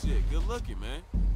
Shit, good looking, man.